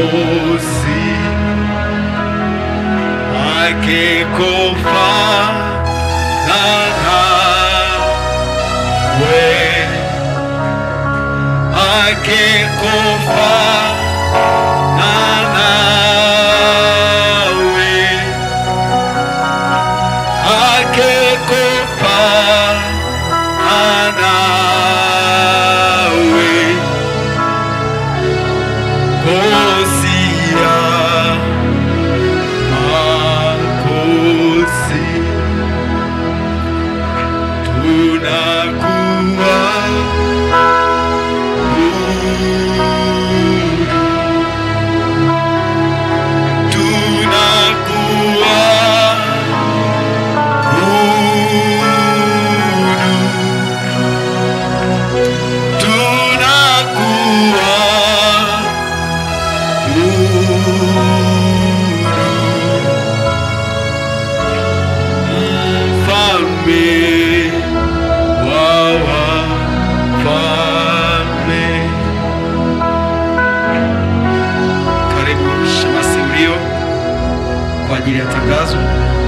Mwokozi akikufanana we akikufanana we vai direto a casa.